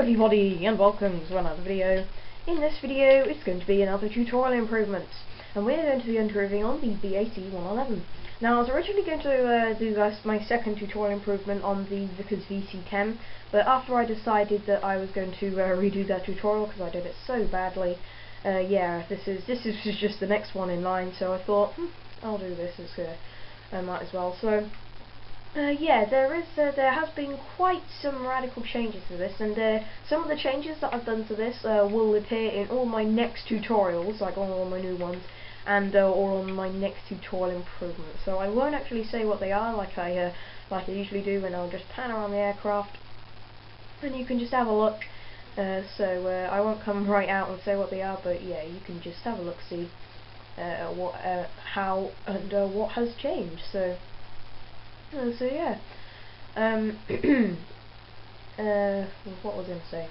everybody and welcome to another video. In this video it's going to be another tutorial improvement and we're going to be improving on the BAC 111. Now I was originally going to uh, do my second tutorial improvement on the Vickers VC10 but after I decided that I was going to uh, redo that tutorial because I did it so badly uh, yeah this is this is just the next one in line so I thought hmm, I'll do this as I might as well. So uh, yeah, there is uh, there has been quite some radical changes to this, and uh, some of the changes that I've done to this uh, will appear in all my next tutorials, like all my new ones, and uh, or on my next tutorial improvements. So I won't actually say what they are, like I uh, like I usually do, and I'll just pan around the aircraft, and you can just have a look. so I won't come right out and say what they are, but yeah, you can just have a look, see what how and what has changed. So. Uh, so yeah. Um, uh, what was I going to say?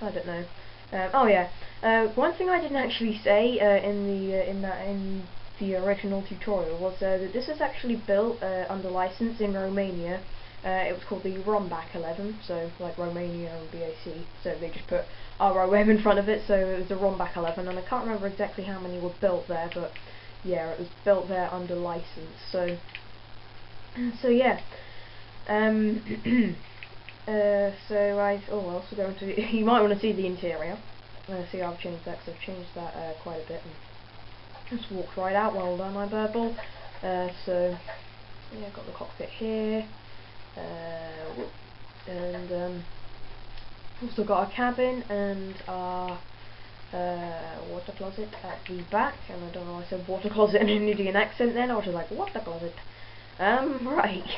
I don't know. Um, oh yeah. Uh, one thing I didn't actually say uh, in the uh, in that in the original tutorial was uh, that this is actually built under license in Romania. it was called the Rombac 11, so like Romania and BAC. So they just put ROM in front of it, so it was a Rombac 11, and I can't remember exactly how many were built there, but yeah, it was built there under license. So so yeah. Um, uh, so I oh well, so going to you might want to see the interior. Uh, see I've changed that because I've changed that uh, quite a bit. And just walked right out. Well done, my birdball. Uh, so yeah, got the cockpit here, uh, and um, also got a cabin and our uh, water closet at the back. And I don't know I said water closet and needing an accent then. I was just like water closet. Um, right.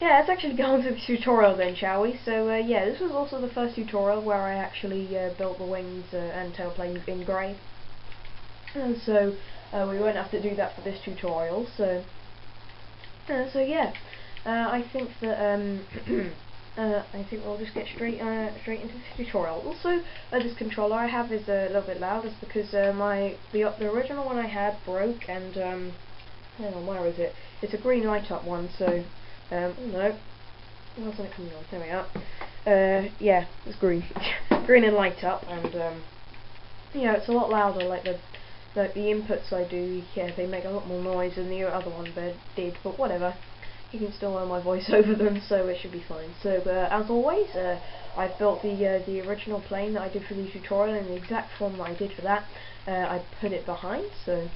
yeah, let's actually go on to the tutorial then, shall we? So, uh, yeah, this was also the first tutorial where I actually uh, built the wings uh, and tailplane in grey. And so, uh, we won't have to do that for this tutorial, so... Uh, so, yeah. Uh, I think that, um... I think we'll just get straight straight into this tutorial. Also, this controller I have is a little bit loud, it's because my the, the original one I had broke and um, Hang on, where is it? It's a green light up one, so, um, oh no. Where's it coming on? There we are. Uh, yeah, it's green. green and light up, and, um, yeah, it's a lot louder, like the, the, the inputs I do, yeah, they make a lot more noise than the other one did, but whatever. You can still hear my voice over them, so it should be fine. So, uh, as always, uh, I've built the uh, the original plane that I did for the tutorial in the exact form that I did for that. Uh, I put it behind, so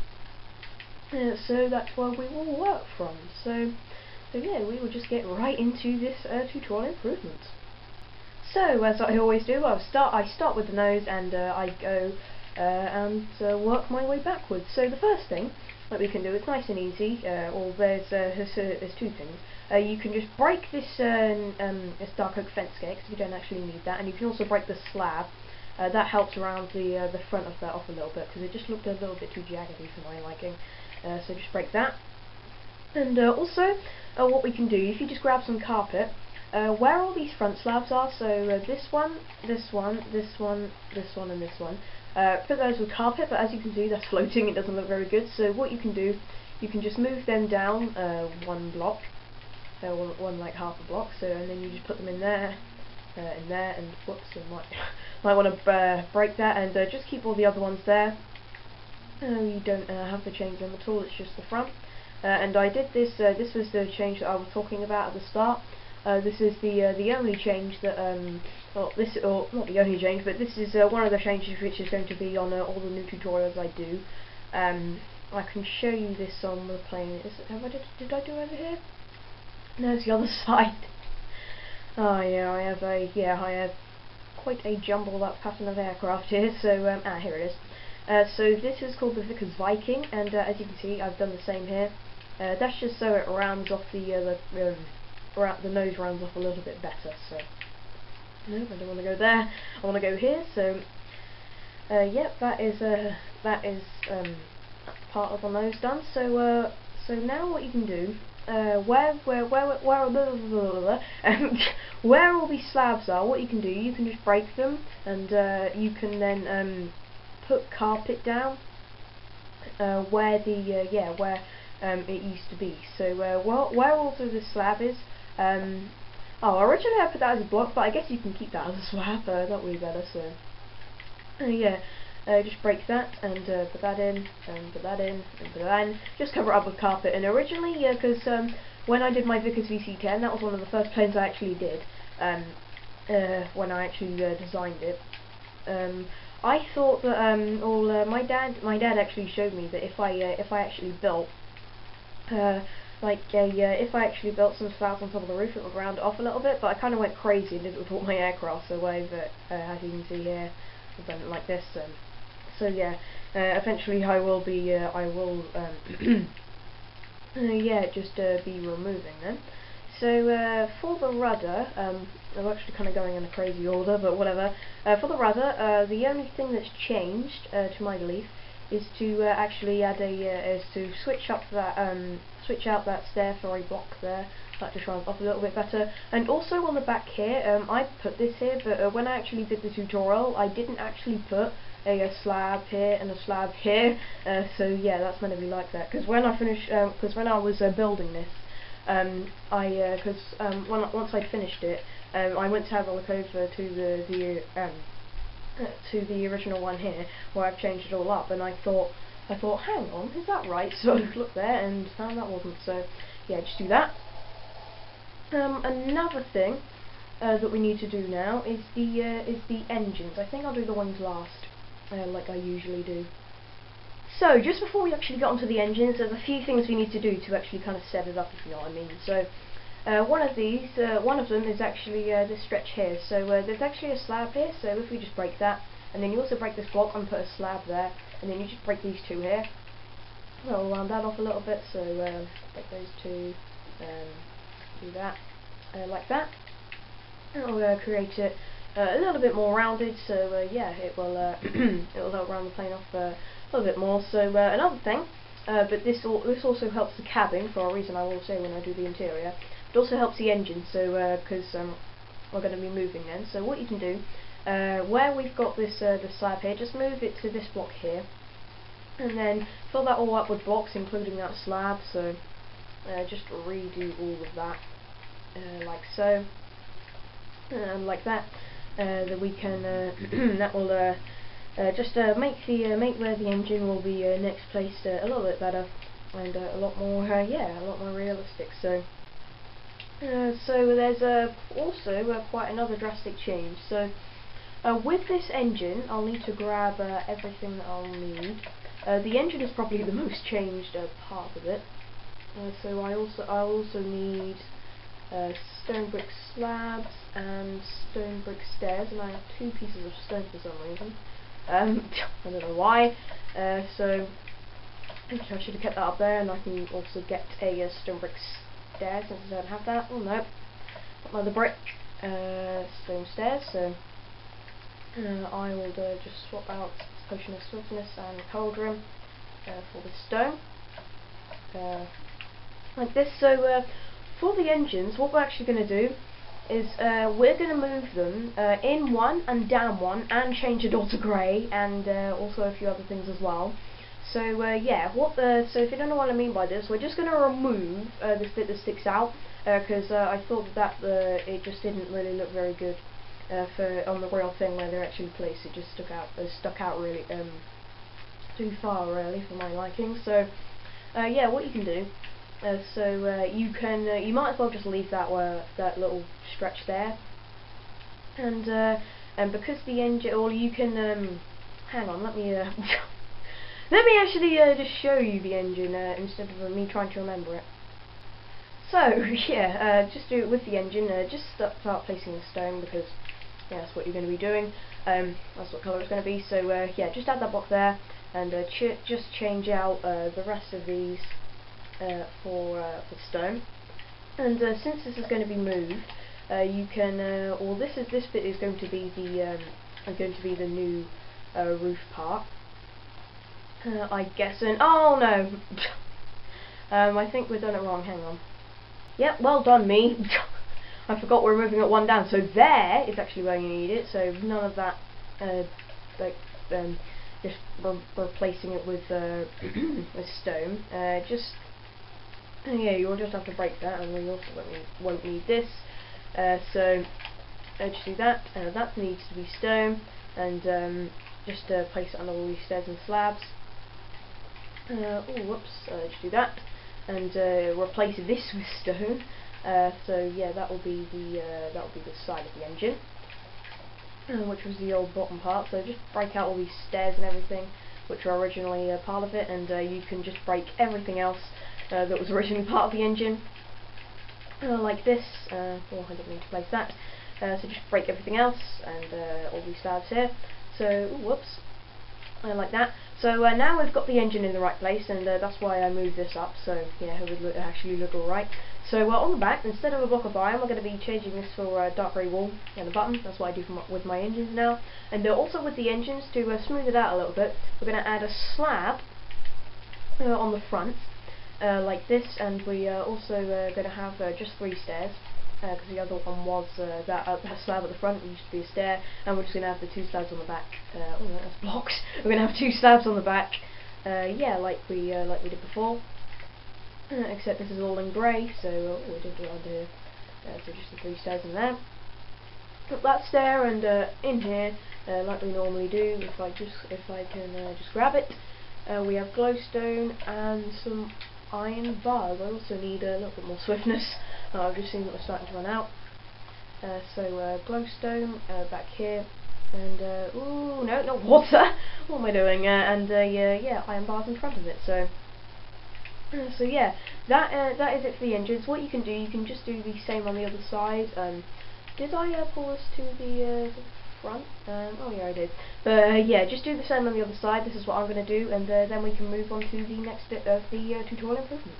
uh, so that's where we will work from. So, so yeah, we will just get right into this uh, tutorial improvement. So, as I always do, I start I start with the nose and uh, I go uh, and uh, work my way backwards. So the first thing that we can do, it's nice and easy, uh, or there's, there's, there's, two things. you can just break this, um, this dark oak fence gate, because you don't actually need that, and you can also break the slab. that helps around the the front of that off a little bit, because it just looked a little bit too jaggedy for my liking. Uh, so just break that. And uh, also, uh, what we can do, if you just grab some carpet, uh, where all these front slabs are, so uh, this one, this one, this one, this one, and this one, uh, put those with carpet, but as you can see, that's floating, it doesn't look very good, so what you can do, you can just move them down one block, one, one, like half a block, so, and then you just put them in there, in there, and whoops, you might, might want to break that, and just keep all the other ones there, uh, you don't uh, have to change them at all, it's just the front. Uh, and I did this, uh, this was the change that I was talking about at the start. Uh, this is the uh, the only change that, um, well, this, or not the only change, but this is one of the changes which is going to be on all the new tutorials I do. Um, I can show you this on the plane. Is have I did, did I do over here? No, it's the other side. Oh yeah, I have a, yeah, I have quite a jumble that pattern of aircraft here, so, um, ah, here it is. Uh, so this is called the Vickers Viking, and uh, as you can see, I've done the same here. Uh, that's just so it rounds off the uh, the, um, the nose rounds off a little bit better. So no, I don't want to go there. I want to go here. So uh, yep, that is uh, that is um, part of the nose done. So uh, so now what you can do. Uh, where where where where blah, blah, blah, um, where all these slabs are, what you can do, you can just break them, and uh, you can then um, put carpet down uh, where the uh, yeah where um, it used to be. So uh, where, where also the slab is, um, Oh, originally I put that as a block, but I guess you can keep that as a slab. Uh, that would be better. So, uh, yeah. Uh, just break that and uh, put that in and put that in and put that in. Just cover it up with carpet. And originally, yeah, because um, when I did my Vickers VC10, that was one of the first planes I actually did. Um, when I actually designed it. I thought that um, well, uh, my dad, my dad actually showed me that if I uh, if I actually built uh, like a uh, if I actually built some slabs on top of the roof, it would round off a little bit. But I kind of went crazy and did it with all my aircraft away. But uh, as you can see here, I've done it like this. Um, so yeah, uh, eventually I will be uh, I will um, uh, yeah just be removing them. So uh, for the rudder, um, I'm actually kind of going in a crazy order, but whatever. Uh, for the rudder, uh, the only thing that's changed, uh, to my belief, is to uh, actually add a uh, is to switch up that um, switch out that stair for a block there. That just runs off a little bit better. And also on the back here, um, I put this here, but when I actually did the tutorial, I didn't actually put a, a slab here and a slab here. so yeah, that's meant to be like that. Because when I finished, because um, when I was building this um, I because uh, um, once I'd finished it, um, I went to have a look over to the the um, to the original one here where I've changed it all up, and I thought I thought, hang on, is that right? So I looked there and found that wasn't. So yeah, just do that. Um, another thing uh, that we need to do now is the uh, is the engines. I think I'll do the ones last, uh, like I usually do. So, just before we actually get onto the engines, there's a few things we need to do to actually kind of set it up, if you know what I mean. So, uh, one of these, uh, one of them is actually uh, this stretch here. So, uh, there's actually a slab here, so if we just break that, and then you also break this block and put a slab there, and then you just break these two here. I'll round that off a little bit, so uh, break those two, um, do that, uh, like that. And I'll create it a little bit more rounded, so yeah, it will, it will help round the plane off a little bit more. So uh, another thing, uh, but this al this also helps the cabin for a reason I will say when I do the interior. It also helps the engine, so because uh, um, we're going to be moving then. So what you can do, uh, where we've got this uh, the slab here, just move it to this block here, and then fill that all up with blocks, including that slab. So uh, just redo all of that, like so, and like that. That we can that will uh, just uh, make the uh, make where the engine will be uh, next placed uh, a little bit better and uh, a lot more yeah a lot more realistic so. So there's also quite another drastic change so with this engine I'll need to grab everything that I'll need. The engine is probably the most changed part of it. So I also I also need stone brick slabs and stone brick stairs and I have two pieces of stone for some reason um, I don't know why. Uh, so I should have kept that up there, and I can also get a, a stone brick stair since I don't have that. Oh no, another brick uh, stone stairs. So uh, I will uh, just swap out potion of swiftness and cauldron uh, for the stone, uh, like this. So for the engines, what we're actually going to do is uh, we're going to move them uh, in one and down one and change it all to grey and uh, also a few other things as well. So uh, yeah, what the so if you don't know what I mean by this, we're just going to remove uh, this bit that sticks out because uh, I thought that it just didn't really look very good for on the real thing where they're actually placed. It just stuck out stuck out really um, too far really for my liking. So yeah, what you can do uh, so uh, you can, uh, you might as well just leave that that little stretch there. And uh, and because the engine, or you can, um, hang on, let me uh, let me actually uh, just show you the engine instead of me trying to remember it. So yeah, just do it with the engine. just start, start placing the stone because yeah, that's what you're going to be doing. Um, that's what colour it's going to be. So yeah, just add that block there and ch just change out the rest of these uh, for, uh, for stone. And uh, since this is going to be moved, uh, you can, uh, or this is this bit is going to be the um, going to be the new uh, roof part. I guess. And oh no, um, I think we've done it wrong. Hang on. Yep, well done, me. I forgot we're moving it one down. So there is actually where you need it. So none of that, like, um, just re replacing it with with stone. just yeah, you'll just have to break that, and we also won't need, won't need this. Uh, so uh, just do that. Uh, that needs to be stone, and um, just uh, place it on all these stairs and slabs. Uh, oh, whoops! Uh, just do that, and uh, replace this with stone. So yeah, that will be the that will be the side of the engine, which was the old bottom part. So just break out all these stairs and everything, which were originally a part of it, and you can just break everything else uh, that was originally part of the engine, uh, like this. Uh, oh, I didn't mean to place that. Uh, so just break everything else and uh, all these slabs here. So, whoops, like that. So now we've got the engine in the right place, and that's why I moved this up. So yeah, it would look, actually look alright. So on the back, instead of a block of iron, we're going to be changing this for dark grey wool and a button. That's what I do my, with my engines now. And also with the engines, to smooth it out a little bit, we're going to add a slab on the front, uh, like this, and we are also uh, going to have just three stairs because uh, the other one was uh, that, uh, that slab at the front used to be a stair, and we're just going to have the two slabs on the back. Uh, oh, that's blocks. We're going to have two slabs on the back. Uh, yeah, like we uh, like we did before, except this is all in grey, so we did it under here. so just the three stairs in there. Put that stair and in here, like we normally do. If I just if I can just grab it, we have glowstone and some iron bars. I also need a little bit more swiftness. Uh, I've just seen that we're starting to run out. Uh, so uh, glowstone uh, back here, and uh, ooh no, not water. what am I doing? Uh, and uh, yeah, yeah, iron bars in front of it. So. So yeah, that that is it for the engines. What you can do, you can just do the same on the other side. Um, did I pull this to the front. Um, oh yeah, I did. But uh, yeah, just do the same on the other side. This is what I'm going to do, and uh, then we can move on to the next bit of the uh, tutorial improvement.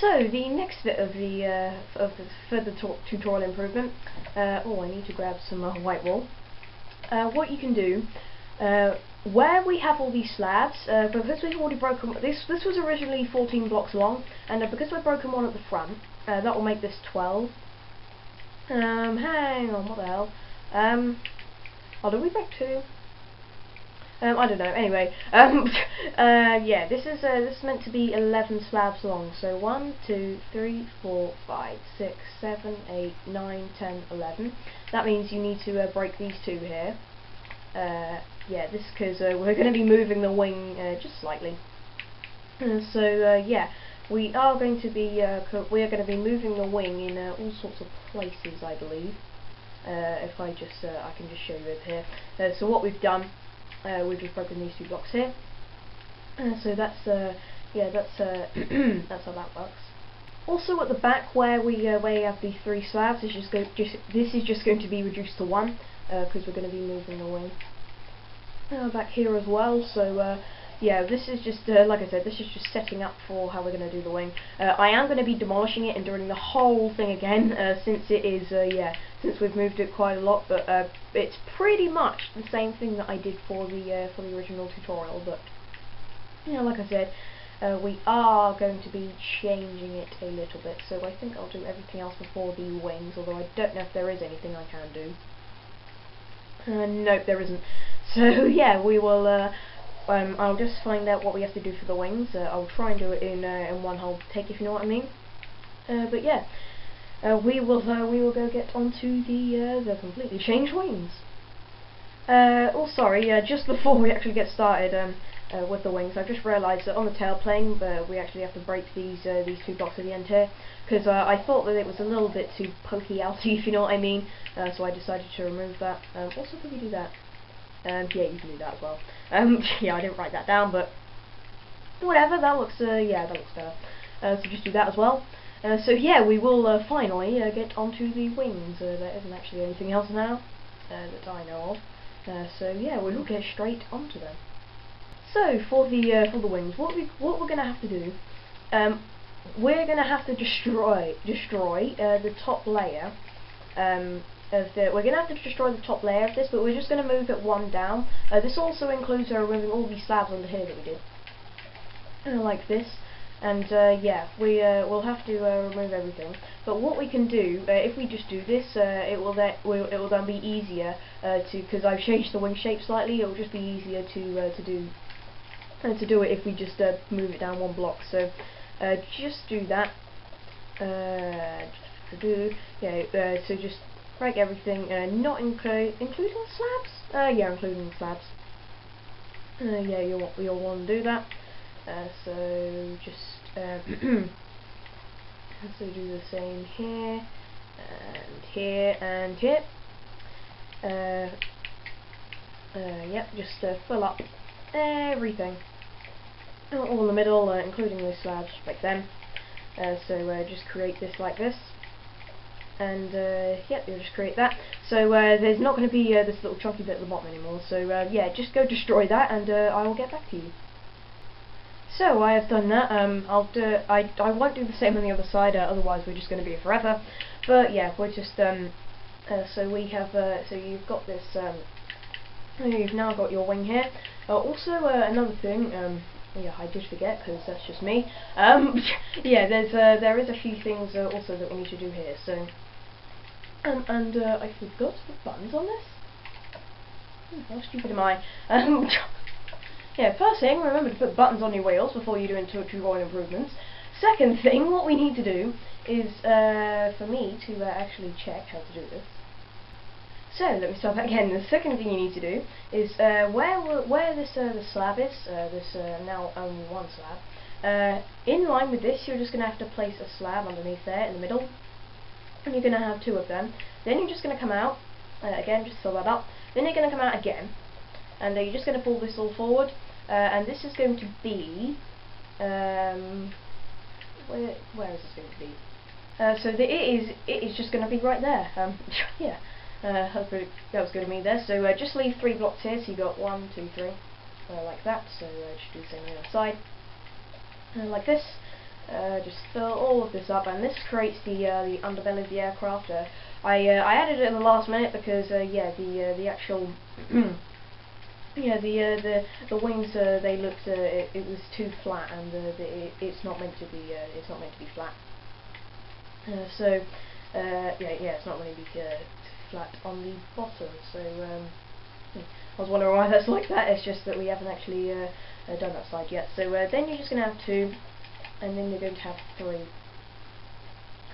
So the next bit of the uh, of the further tutorial improvement. Uh, oh, I need to grab some uh, white wool. what you can do. where we have all these slabs, because we've already broken this, this was originally 14 blocks long, and because we've broken one at the front, that will make this 12. Um, hang on, what the hell? Um, Did we break two? Um, I don't know. Anyway, um, uh, yeah, this is uh, this is meant to be 11 slabs long. So 1, 2, 3, 4, 5, 6, 7, 8, 9, 10, 11. That means you need to uh, break these two here. Uh, yeah, this because uh, we're going to be moving the wing uh, just slightly. so yeah, we are going to be we are going to be moving the wing in all sorts of places, I believe. Uh, if I just uh, I can just show you over here. Uh, so what we've done, we've just broken these two blocks here. so that's yeah, that's that's how that works. Also at the back where we uh, where you have these three slabs, is just, go just this is just going to be reduced to one because uh, we're going to be moving away. uh, back here as well. So yeah, this is just, uh, like I said, this is just setting up for how we're going to do the wing. Uh, I am going to be demolishing it and doing the whole thing again, uh, since it is, uh, yeah, since we've moved it quite a lot, but uh, it's pretty much the same thing that I did for the, uh, for the original tutorial, but, you know, like I said, we are going to be changing it a little bit, so I think I'll do everything else before the wings, although I don't know if there is anything I can do. Nope, there isn't. So, yeah, we will, um, I'll just find out what we have to do for the wings. Uh, I'll try and do it in uh, in one whole take, if you know what I mean. Uh, but yeah, uh, we will uh, we will go get onto the uh, the completely changed wings. oh, sorry. just before we actually get started um, with the wings, I've just realised that on the tail plane, we actually have to break these these two blocks at the end here because I thought that it was a little bit too pokey outy, if you know what I mean. so I decided to remove that. Um, also, could we do that? Um, yeah, you can do that as well. Um, yeah, I didn't write that down, but whatever, that looks, uh, yeah, that looks better. Uh, so just do that as well. Uh, so yeah, we will uh, finally uh, get onto the wings. Uh, there isn't actually anything else now that I know of. so yeah, we will get straight onto them. So for the for the wings, what we what we're gonna have to do, um, we're gonna have to destroy destroy the top layer um, of the, we're going to have to destroy the top layer of this, but we're just going to move it one down. Uh, this also includes uh, removing all these slabs under here that we did. Uh, like this. And uh, yeah, we uh, will have to uh, remove everything. But what we can do, if we just do this, it will then it will then be easier to because I've changed the wing shape slightly. It will just be easier to to do to do it if we just move it down one block. So just do that. do. Yeah, uh, so just break everything, uh, not include including slabs. Uh, yeah, including slabs. Uh, yeah, you'll you'll want to do that. Uh, so just uh, so do the same here and here and here. Uh, uh, yep, just uh, fill up everything. All in the middle, uh, including those slabs, like them. Uh, so just create this like this. And uh, yep, you'll just create that. So uh, there's not going to be uh, this little chunky bit at the bottom anymore. So uh, yeah, just go destroy that, and uh, I will get back to you. So I have done that. Um, I'll do. I I won't do the same on the other side. Uh, otherwise, we're just going to be here forever. But yeah, we're just. Um, so we have. Uh, so you've got this. Um, you've now got your wing here. Also, another thing. Um, yeah, I did forget because that's just me. Um, yeah, there's uh, there is a few things uh, also that we need to do here. So, um, and uh, I forgot put buttons on this. Hmm, how stupid am I? Um, yeah, first thing, remember to put buttons on your wheels before you do into oil improvements. Second thing, what we need to do is uh, for me to uh, actually check how to do this. So let me start that again. The second thing you need to do is uh, where where this uh, the slab is, uh, this uh, now only one slab. Uh, in line with this, you're just going to have to place a slab underneath there in the middle, and you're going to have two of them. Then you're just going to come out uh, again, just fill that up. Then you're going to come out again, and you're just going to pull this all forward, and this is going to be um, where where is this going to be? so the, it is it is just going to be right there. Um, yeah. Uh, that was good of me there. So uh, just leave three blocks here. So you got one, two, three, uh, like that. So uh, just do the same on the other side, uh, like this. Uh, just fill all of this up, and this creates the uh, the underbelly of the aircraft. Uh, I uh, I added it in the last minute because uh, yeah the the actual yeah the the the wings they looked it, it was too flat and the, it, it's not meant to be it's not meant to be flat. So yeah yeah it's not meant to be flat on the bottom. So um, I was wondering why that's like that. It's just that we haven't actually done that side yet. So then you're just going to have two, and then you're going to have three.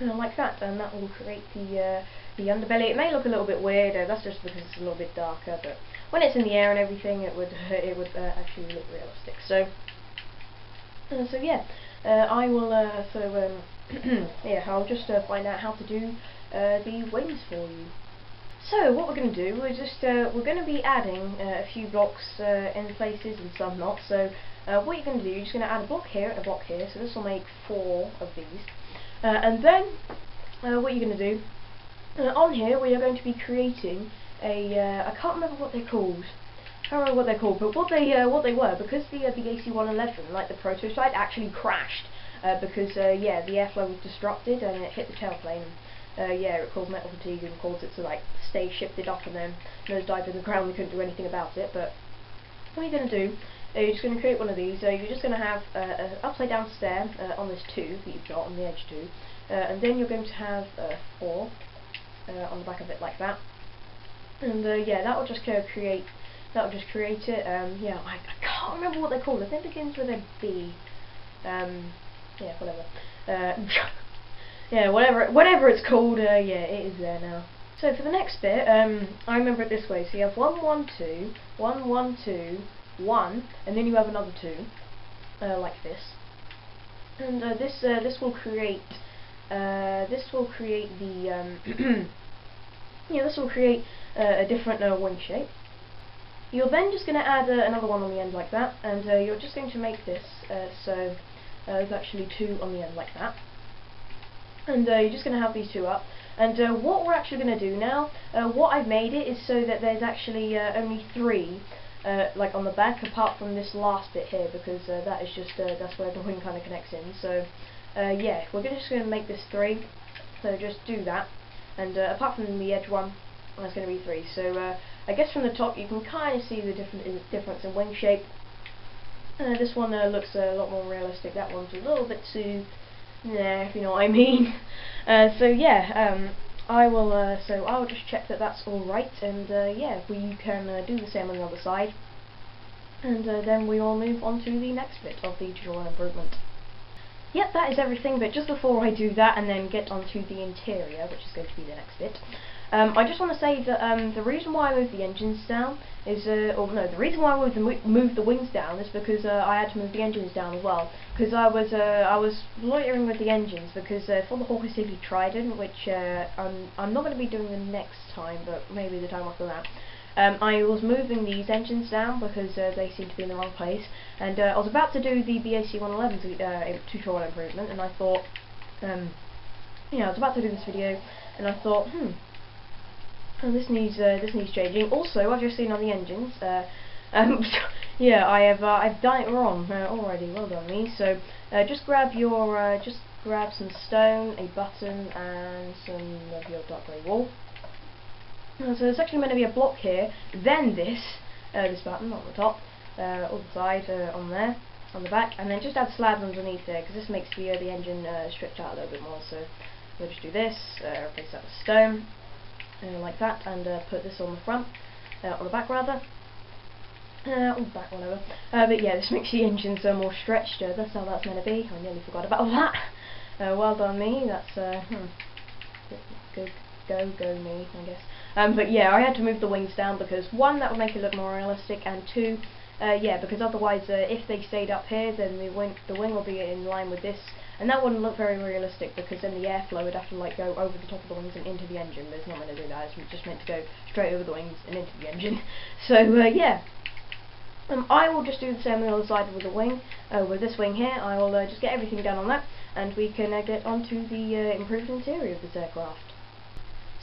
Uh, like that, and that will create the uh, the underbelly. It may look a little bit weird. Uh, that's just because it's a little bit darker, but when it's in the air and everything, it would it would actually look realistic. So so yeah, I will. so um, yeah, I'll just find out how to do the wings for you. So what we're going to do, we're just uh, we're going to be adding uh, a few blocks uh, in places and some not. So uh, what you're going to do, you're just going to add a block here and a block here. So this will make four of these. Uh, and then uh, what you're going to do, on here we are going to be creating a I can't remember what they're called. I can't remember what they're called, but what they what they were because the the AC-111, like the prototype, actually crashed because yeah the airflow was disrupted and it hit the tailplane uh, yeah, it caused metal fatigue and caused it to like stay shifted up and then nose dive in the ground. We couldn't do anything about it. But what going to do, uh, you're just going to create one of these. Uh, you're just going to have uh, an upside down stair uh, on this tube that you've got on the edge too, uh, and then you're going to have uh, four on the back of it like that. And yeah, that will just create. That will just create it. Um, yeah, I, I, can't remember what they're called. I think it begins with a B. Um, yeah, whatever. yeah, whatever whatever it's called, yeah, it is there now. So for the next bit, um, I remember it this way. So you have one, one, two, one, one, two, one, and then you have another two, uh, like this. And uh, this uh, this will create uh, this will create the um, yeah this will create uh, a different wing shape. You're then just going to add another one on the end like that, and you're just going to make this so there's actually two on the end like that and uh, you're just going to have these two up and uh, what we're actually going to do now uh, what I've made it is so that there's actually uh, only three uh, like on the back apart from this last bit here because uh, that is just that's where the wing kind of connects in. So yeah we're just going to make this three. So just do that. And apart from the edge one that's going to be three. So I guess from the top you can kind of see the different difference in wing shape. This one looks a lot more realistic. That one's a little bit too yeah, if you know what I mean. Uh, so yeah, um, I will. Uh, so I'll just check that that's all right, and uh, yeah, we can uh, do the same on the other side, and uh, then we will move on to the next bit of the tutorial improvement. yep, that is everything, but just before I do that and then get onto the interior, which is going to be the next bit, um, I just want to say that um, the reason why I moved the engines down is, uh, or no, the reason why I moved the, moved the wings down is because uh, I had to move the engines down as well. Because I was, uh, I was loitering with the engines because uh, for the Hawker Siddeley Trident, which uh, I'm, I'm not going to be doing the next time, but maybe the time after that. Um, I was moving these engines down because uh, they seemed to be in the wrong place, and uh, I was about to do the BAC 111 uh, tutorial improvement, and I thought, um, yeah, I was about to do this video, and I thought, hmm, and this needs uh, this needs changing. Also, I've just seen on the engines. Uh, um, yeah, I have uh, I've done it wrong uh, already. Well done, me. So uh, just grab your uh, just grab some stone, a button, and some of your dark grey wool. so there's actually meant to be a block here. Then this this button on the top, uh, on the side, on there, on the back, and then just add slabs underneath there because this makes the the engine stretch out a little bit more. So we'll just do this. replace that with stone like that and uh, put this on the front, uh, on the back rather. Uh, back, whatever. Uh, but yeah, this makes the engines more stretched. That's how that's meant to be. I nearly forgot about that. Uh, well done, me. That's hmm. go, go, go, me. I guess. Um, but yeah, I had to move the wings down because one, that would make it look more realistic, and two, uh, yeah, because otherwise, uh, if they stayed up here, then the wing, the wing will be in line with this, and that wouldn't look very realistic because then the airflow would have to like go over the top of the wings and into the engine. But it's not meant to do that. It's just meant to go straight over the wings and into the engine. So uh, yeah. Um, I will just do the same on the other side with the wing, uh, with this wing here. I will uh, just get everything done on that, and we can uh, get onto the uh, improved interior of this aircraft.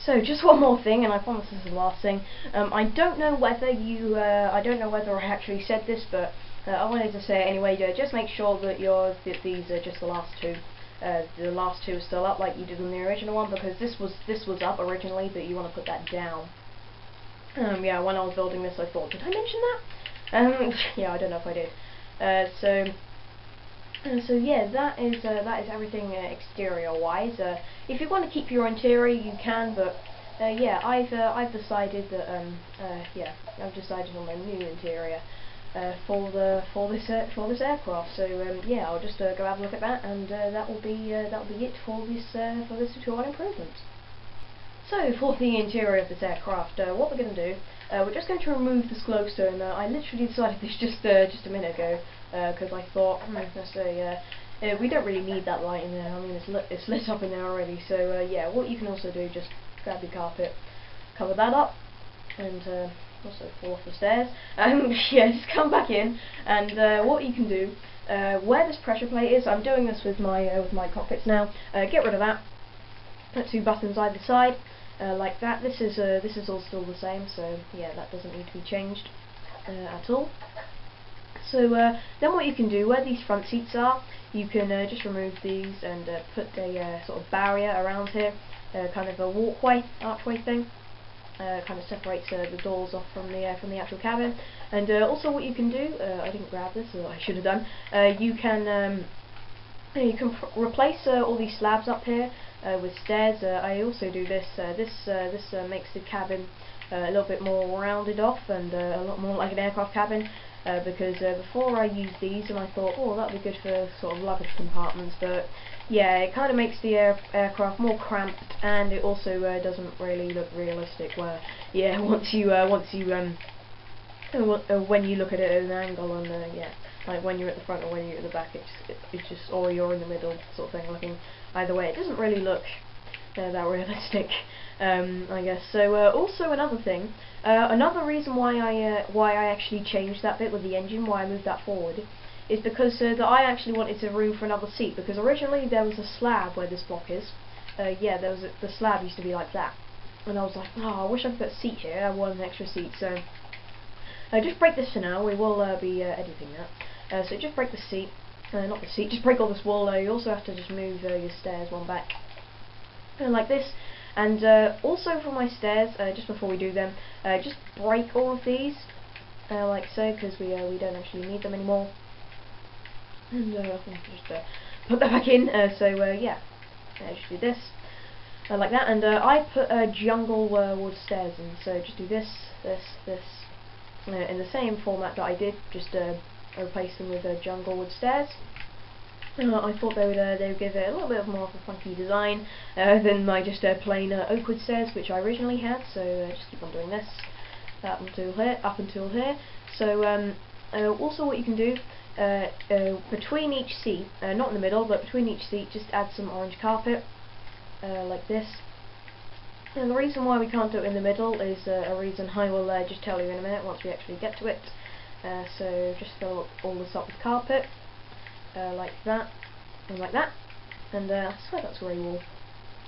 So just one more thing, and I promise this is the last thing. Um, I don't know whether you, uh, I don't know whether I actually said this, but uh, I wanted to say anyway. Just make sure that your these are just the last two. Uh, the last two are still up like you did on the original one because this was this was up originally, but you want to put that down. Um, yeah, when I was building this, I thought, did I mention that? Um, yeah, I don't know if I did. Uh, so. Uh, so yeah, that is uh, that is everything uh, exterior-wise. Uh, if you want to keep your interior, you can, but uh, yeah, I've I've decided that um yeah, I've decided on a new interior for the for this for this aircraft. So um, yeah, I'll just go have a look at that, and that will be that will be it for this for this tutorial improvement. So for the interior of this aircraft, what we're going to do, we're just going to remove this glowstone. I literally decided this just just a minute ago because uh, I thought, hmm, let's say, uh, uh, we don't really need that light in there. I mean, it's lit, it's lit up in there already. So uh, yeah, what you can also do, just grab your carpet, cover that up, and also fall off the stairs. Um, yeah, just come back in, and uh, what you can do, uh, where this pressure plate is, I'm doing this with my uh, with my cockpits now. Uh, get rid of that. Put two buttons either side, uh, like that. This is uh, this is all still the same, so yeah, that doesn't need to be changed at all. So then what you can do, where these front seats are, you can just remove these and put a sort of barrier around here, kind of a walkway, archway thing. Uh, kind of separates uh, the doors off from the uh, from the actual cabin. And uh, also what you can do, I didn't grab this, or I should have done. you can um, you can replace all these slabs up here with stairs. I also do this. this this makes the cabin a little bit more rounded off and a lot more like an aircraft cabin uh, because uh, before I used these and I thought, oh, that would be good for sort of luggage compartments, but yeah, it kind of makes the air aircraft more cramped, and it also uh, doesn't really look realistic. Where yeah, once you uh, once you um uh, when you look at it at an angle, and uh, yeah, like when you're at the front or when you're at the back, it's it, it's just or you're in the middle sort of thing. Looking either way, it doesn't really look uh, that realistic, um, I guess. So uh, also another thing, uh, another reason why I uh, why I actually changed that bit with the engine, why I moved that forward, is because uh, that I actually wanted to room for another seat. Because originally there was a slab where this block is. Uh, yeah, there was a, the slab used to be like that, and I was like, oh, I wish I could put a seat here. I want an extra seat, so. just break this for now, we will be editing that. so just break the seat, not the seat, just break all this wall, though, you also have to just move your stairs one back like this. And uh, also for my stairs, uh, just before we do them, uh, just break all of these, uh, like so, because we uh, we don't actually need them anymore. And uh, just put that back in. so yeah, just do this like that. And I put a jungle wood stairs in, so just do this, this, this, in the same format that I did. Just replace them with jungle wood stairs. Uh, I thought they would uh, they would give it a little bit of more of a funky design uh, than my just uh, plain uh, oakwood stairs which I originally had. So uh, just keep on doing this. Up until here up until here. So um, also what you can do between each seat not in the middle but between each seat just add some orange carpet like this. And the reason why we can't do it in the middle is a reason I will just tell you in a minute once we actually get to it. So just fill all this up with carpet uh, like that, and like that, and uh, I swear that's grey wall.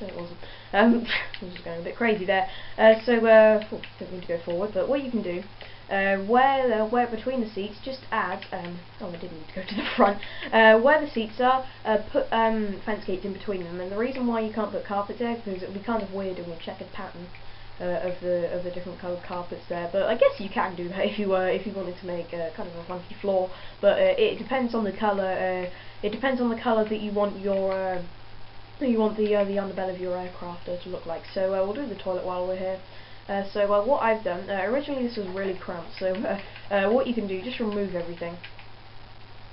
No, it wasn't. Um, I was just going a bit crazy there. Uh, so, uh, oh, don't mean to go forward, but what you can do, uh, where uh, where between the seats, just add. Um, oh, I didn't need to go to the front. Where the seats are, put um, fence gates in between them. And the reason why you can't put carpet there is because it would be kind of weird in a checkered pattern. Uh, of the of the different coloured carpets there. But I guess you can do that if you uh, if you wanted to make uh, kind of a funky floor. But uh, it depends on the colour. Uh, it depends on the colour that you want your uh, you want the uh, the underbelly of your aircraft to look like. So uh, we'll do the toilet while we're here. Uh, so what I've done, originally this was really cramped, so what you can do, just remove everything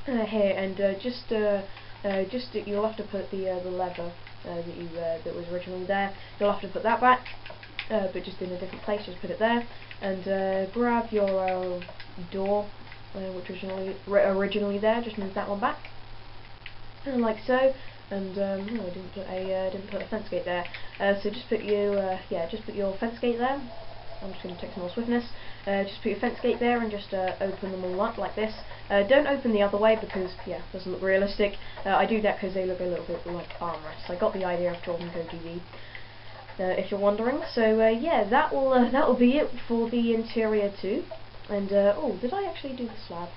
here, and just just you'll have to put the the lever that you that was originally there. You'll have to put that back, uh, but just in a different place. Just put it there, and uh, grab your uh, door, uh, which originally originally there. Just move that one back, and like so. And um, no, I didn't put a uh, didn't put a fence gate there. Uh, so just put you yeah, just put your fence gate there. I'm just going to take some more swiftness. Just put your fence gate there and just open them all up like this. Don't open the other way because, yeah, doesn't look realistic. I do that because they look a little bit like armrests. I got the idea of Jordan uh, if you're wondering. So uh, yeah, that will that will be it for the interior too. And oh, did I actually do the slab?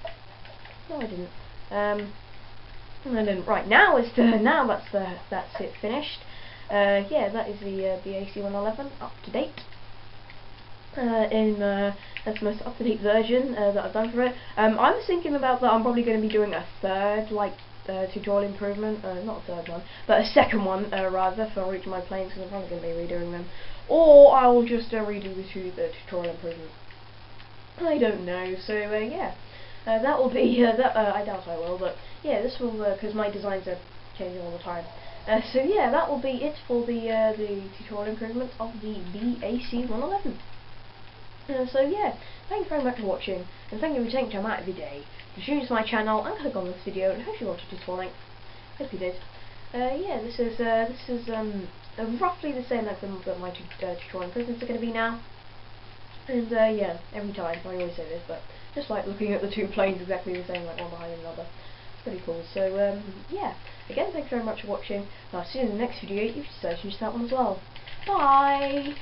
No, I didn't. Um, I didn't. Right now is the now that's the that's it finished. yeah, that is the the AC111 up to date uh, in uh, that's the most up-to-date version uh, that I've done for it. Um, I was thinking about that I'm probably going to be doing a third like uh, tutorial improvement, uh, not a third one, but a second one uh, rather for each of my planes because I'm probably going to be redoing them. Or I will just redo the, two, the tutorial improvement. I don't know, so yeah. that will be, that I doubt I will, but yeah, this will, because my designs are changing all the time. so yeah, that will be it for the the tutorial improvement of the BAC 111. Uh, so yeah, thank you very much for watching, and thank you for taking time out of your day to tune into my channel and click on this video, and hope you watched it this morning. Hope you did. Uh, yeah, this is uh, this is um, uh, roughly the same length that my uh, tutorial improvements are going to be now. And uh, yeah, every time I always say this, but just like looking at the two planes exactly the same, like one behind another. Pretty cool. So um, yeah, again, thanks very much for watching. I'll see you in the next video if you decide to use that one as well. Bye.